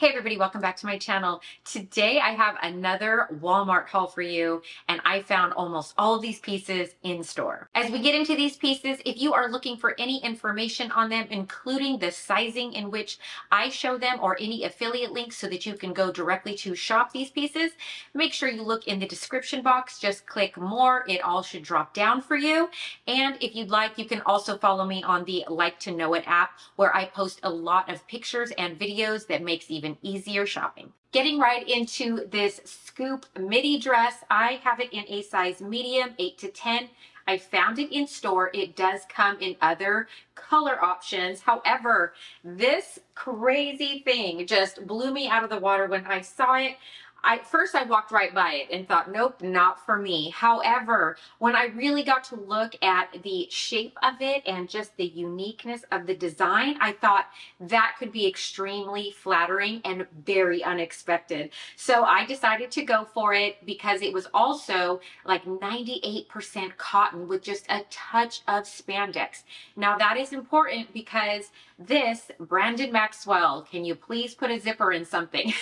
Hey everybody, welcome back to my channel. Today I have another Walmart haul for you and I found almost all of these pieces in store. As we get into these pieces, if you are looking for any information on them, including the sizing in which I show them or any affiliate links so that you can go directly to shop these pieces, make sure you look in the description box, just click more, it all should drop down for you. And if you'd like, you can also follow me on the Like to Know It app where I post a lot of pictures and videos that makes even easier shopping. Getting right into this scoop midi dress, I have it in a size medium, 8 to 10. I found it in store. It does come in other color options. However, this crazy thing just blew me out of the water when I saw it. I first I walked right by it and thought, nope, not for me. However, when I really got to look at the shape of it and just the uniqueness of the design, I thought that could be extremely flattering and very unexpected. So I decided to go for it because it was also like 98% cotton with just a touch of spandex. Now that is important because this, Brandon Maxwell, can you please put a zipper in something?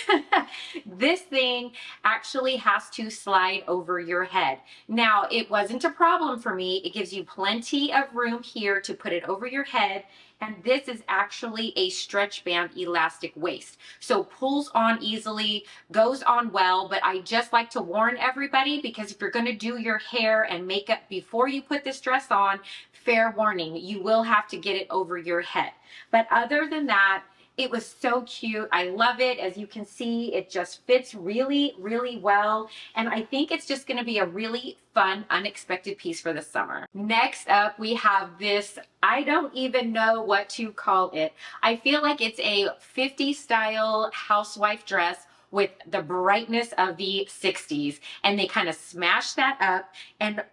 this thing actually has to slide over your head. Now, it wasn't a problem for me. It gives you plenty of room here to put it over your head and this is actually a stretch band elastic waist. So pulls on easily, goes on well, but I just like to warn everybody because if you're gonna do your hair and makeup before you put this dress on, fair warning, you will have to get it over your head. But other than that, it was so cute. I love it. As you can see, it just fits really, really well. And I think it's just going to be a really fun, unexpected piece for the summer. Next up, we have this, I don't even know what to call it. I feel like it's a 50 style housewife dress with the brightness of the 60s and they kind of smashed that up and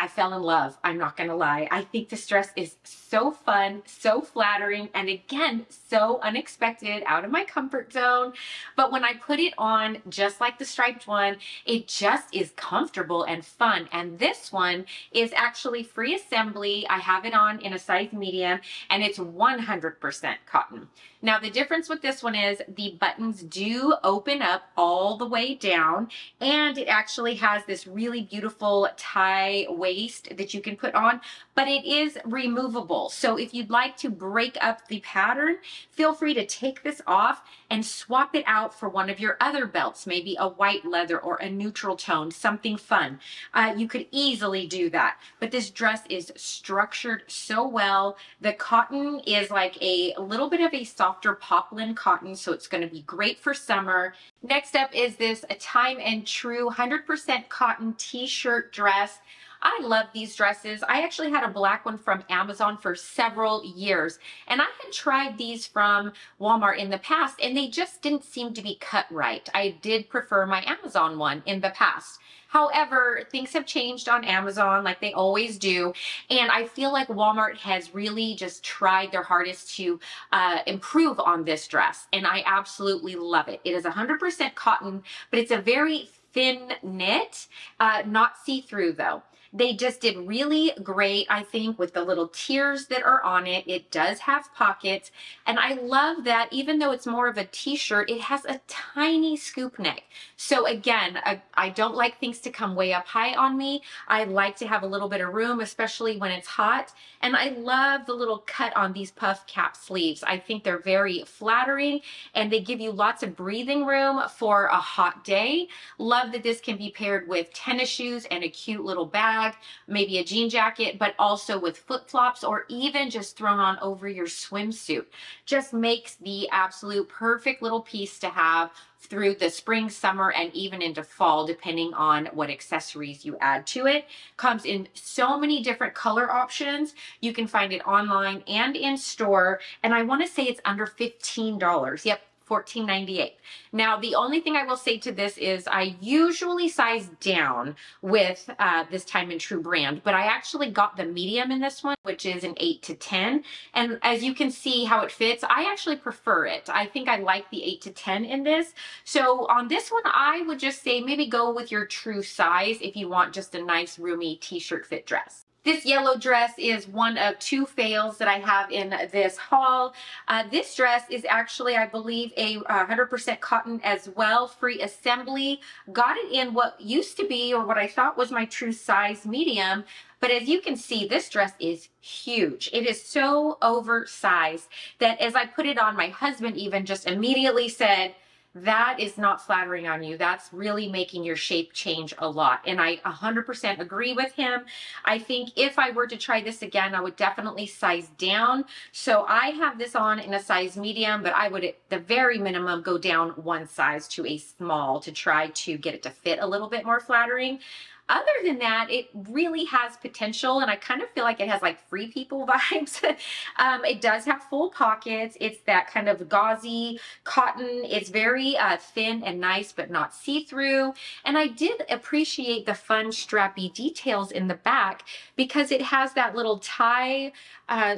I fell in love. I'm not going to lie. I think this dress is so fun, so flattering, and again, so unexpected, out of my comfort zone. But when I put it on, just like the striped one, it just is comfortable and fun. And this one is actually free assembly. I have it on in a size medium, and it's 100% cotton. Now, the difference with this one is the buttons do open up all the way down, and it actually has this really beautiful tie waist that you can put on, but it is removable. So if you'd like to break up the pattern, feel free to take this off and swap it out for one of your other belts, maybe a white leather or a neutral tone, something fun. Uh, you could easily do that. But this dress is structured so well. The cotton is like a little bit of a softer poplin cotton, so it's going to be great for summer. Next up is this a Time and Tru 100% cotton t-shirt dress. I love these dresses. I actually had a black one from Amazon for several years and I had tried these from Walmart in the past and they just didn't seem to be cut right. I did prefer my Amazon one in the past. However, things have changed on Amazon like they always do. And I feel like Walmart has really just tried their hardest to uh, improve on this dress. And I absolutely love it. It is 100% cotton, but it's a very thin knit, uh, not see-through though. They just did really great, I think, with the little tiers that are on it. It does have pockets. And I love that even though it's more of a t-shirt, it has a tiny scoop neck. So again, I, I don't like things to come way up high on me. I like to have a little bit of room, especially when it's hot. And I love the little cut on these puff cap sleeves. I think they're very flattering and they give you lots of breathing room for a hot day. Love that this can be paired with tennis shoes and a cute little bag bag, maybe a jean jacket, but also with flip-flops or even just thrown on over your swimsuit. Just makes the absolute perfect little piece to have through the spring, summer, and even into fall, depending on what accessories you add to it. Comes in so many different color options. You can find it online and in store. And I want to say it's under $15. Yep, $14.98. Now, the only thing I will say to this is I usually size down with uh, this Time and Tru brand, but I actually got the medium in this one, which is an 8 to 10. And as you can see how it fits, I actually prefer it. I think I like the 8 to 10 in this. So on this one, I would just say maybe go with your true size if you want just a nice roomy t-shirt fit dress. This yellow dress is one of two fails that I have in this haul. Uh, this dress is actually, I believe, a 100% cotton as well, free assembly. Got it in what used to be, or what I thought was my true size medium, but as you can see, this dress is huge. It is so oversized that as I put it on, my husband even just immediately said, that is not flattering on you. That's really making your shape change a lot. And I 100% agree with him. I think if I were to try this again, I would definitely size down. So I have this on in a size medium, but I would at the very minimum go down one size to a small to try to get it to fit a little bit more flattering other than that, it really has potential, and I kind of feel like it has like free people vibes. um, it does have full pockets. It's that kind of gauzy cotton. It's very uh, thin and nice, but not see-through. And I did appreciate the fun strappy details in the back because it has that little tie uh,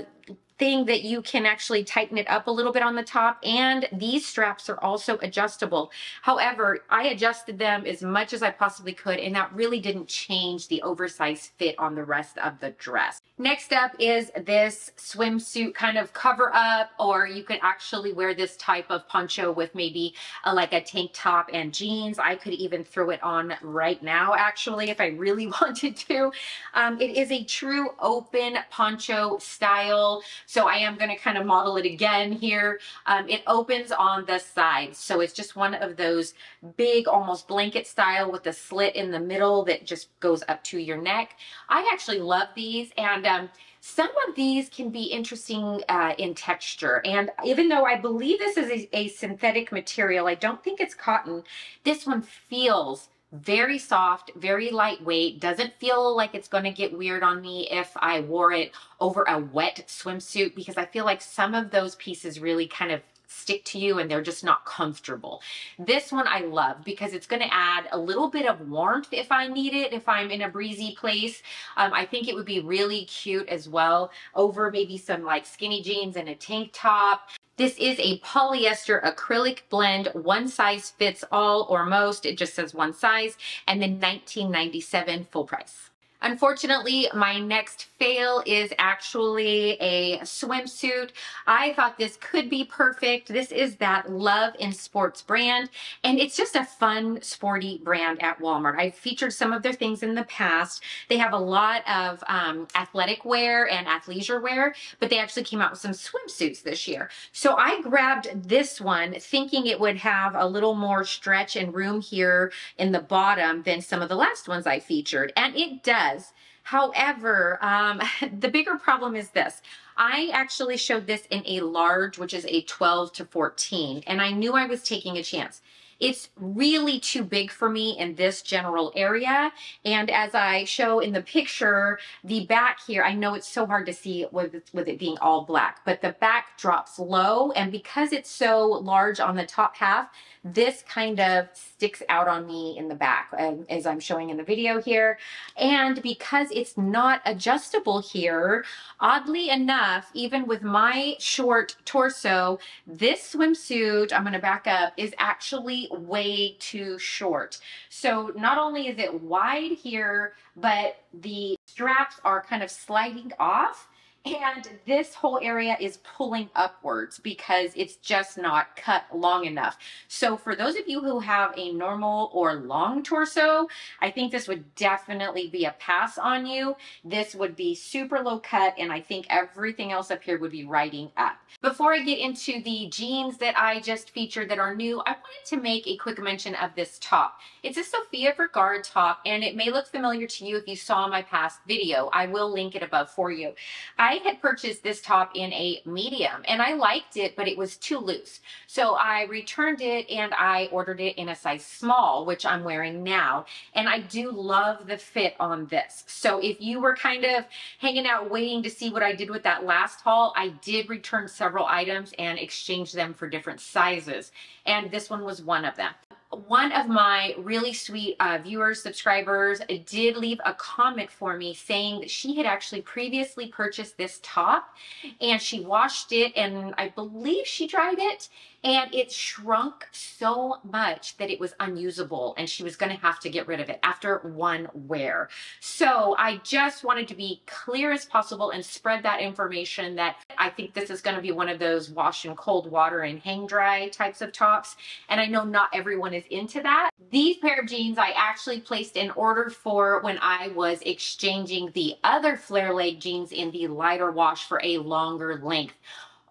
thing that you can actually tighten it up a little bit on the top and these straps are also adjustable. However, I adjusted them as much as I possibly could and that really didn't change the oversized fit on the rest of the dress. Next up is this swimsuit kind of cover up or you could actually wear this type of poncho with maybe a, like a tank top and jeans. I could even throw it on right now actually if I really wanted to. Um, it is a true open poncho style so I am going to kind of model it again here. Um, it opens on the sides. So it's just one of those big, almost blanket style with a slit in the middle that just goes up to your neck. I actually love these and um, some of these can be interesting uh, in texture. And even though I believe this is a, a synthetic material, I don't think it's cotton, this one feels very soft, very lightweight, doesn't feel like it's going to get weird on me if I wore it over a wet swimsuit because I feel like some of those pieces really kind of stick to you and they're just not comfortable. This one I love because it's going to add a little bit of warmth if I need it, if I'm in a breezy place. Um, I think it would be really cute as well over maybe some like skinny jeans and a tank top. This is a polyester acrylic blend, one size fits all or most. It just says one size and then 1997 full price. Unfortunately, my next fail is actually a swimsuit. I thought this could be perfect. This is that Love & Sports brand, and it's just a fun, sporty brand at Walmart. I've featured some of their things in the past. They have a lot of um, athletic wear and athleisure wear, but they actually came out with some swimsuits this year. So I grabbed this one thinking it would have a little more stretch and room here in the bottom than some of the last ones I featured, and it does does. However, um, the bigger problem is this. I actually showed this in a large, which is a 12 to 14, and I knew I was taking a chance. It's really too big for me in this general area. And as I show in the picture, the back here, I know it's so hard to see with, with it being all black, but the back drops low. And because it's so large on the top half, this kind of sticks out on me in the back um, as I'm showing in the video here. And because it's not adjustable here, oddly enough, even with my short torso, this swimsuit, I'm going to back up, is actually way too short. So not only is it wide here, but the straps are kind of sliding off and this whole area is pulling upwards because it's just not cut long enough. So for those of you who have a normal or long torso, I think this would definitely be a pass on you. This would be super low cut and I think everything else up here would be riding up. Before I get into the jeans that I just featured that are new, I wanted to make a quick mention of this top. It's a Sofia Vergara top and it may look familiar to you if you saw my past video. I will link it above for you. I I had purchased this top in a medium and I liked it, but it was too loose. So I returned it and I ordered it in a size small, which I'm wearing now. And I do love the fit on this. So if you were kind of hanging out waiting to see what I did with that last haul, I did return several items and exchange them for different sizes. And this one was one of them one of my really sweet uh, viewers, subscribers, did leave a comment for me saying that she had actually previously purchased this top and she washed it and I believe she dried it and it shrunk so much that it was unusable and she was going to have to get rid of it after one wear. So I just wanted to be clear as possible and spread that information that I think this is going to be one of those wash in cold water and hang dry types of tops. And I know not everyone is into that. These pair of jeans I actually placed in order for when I was exchanging the other flare leg jeans in the lighter wash for a longer length.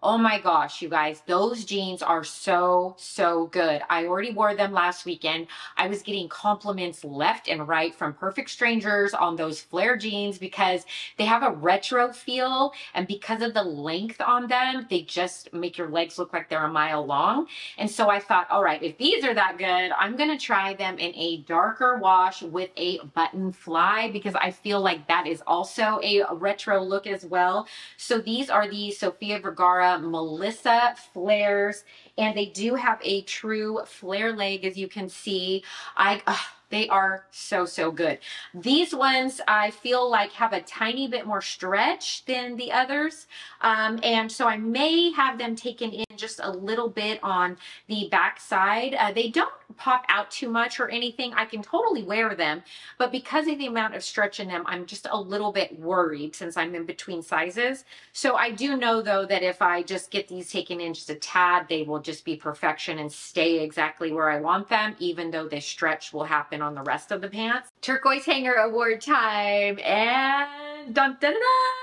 Oh my gosh, you guys, those jeans are so, so good. I already wore them last weekend. I was getting compliments left and right from perfect strangers on those flare jeans because they have a retro feel and because of the length on them, they just make your legs look like they're a mile long. And so I thought, all right, if these are that good, I'm going to try them in a darker wash with a button fly because I feel like that is also a retro look as well. So these are the Sofia Vergara Melisa flares and they do have a true flare leg as you can see. I they are so, so good. These ones I feel like have a tiny bit more stretch than the others. Um, and so I may have them taken in just a little bit on the back side. Uh, they don't pop out too much or anything. I can totally wear them, but because of the amount of stretch in them, I'm just a little bit worried since I'm in between sizes. So I do know though that if I just get these taken in just a tad, they will just be perfection and stay exactly where I want them, even though the stretch will happen on the rest of the pants. Turquoise hanger award time and dun dun dun!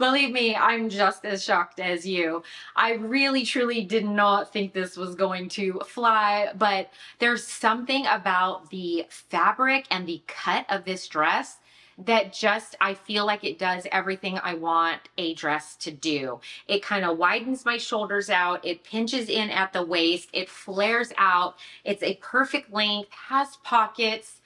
Believe me, I'm just as shocked as you. I really truly did not think this was going to fly, but there's something about the fabric and the cut of this dress that just I feel like it does everything I want a dress to do. It kind of widens my shoulders out, it pinches in at the waist, it flares out, it's a perfect length, has pockets,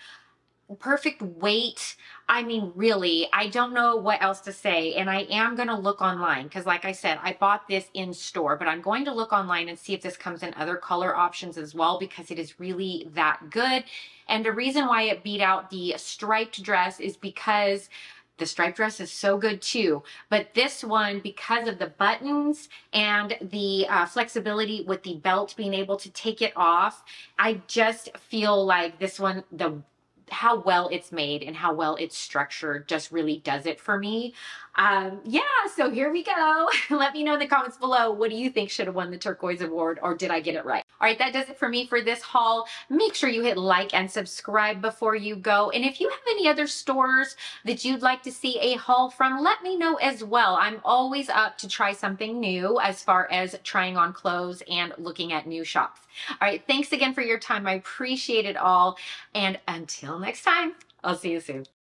perfect weight. I mean, really, I don't know what else to say. And I am going to look online because like I said, I bought this in store, but I'm going to look online and see if this comes in other color options as well because it is really that good. And the reason why it beat out the striped dress is because the striped dress is so good too. But this one, because of the buttons and the uh, flexibility with the belt being able to take it off, I just feel like this one, the how well it's made and how well it's structured just really does it for me. Um, yeah, so here we go. Let me know in the comments below, what do you think should have won the turquoise award or did I get it right? All right, that does it for me for this haul. Make sure you hit like and subscribe before you go. And if you have any other stores that you'd like to see a haul from, let me know as well. I'm always up to try something new as far as trying on clothes and looking at new shops. All right, thanks again for your time. I appreciate it all. And until next time, I'll see you soon.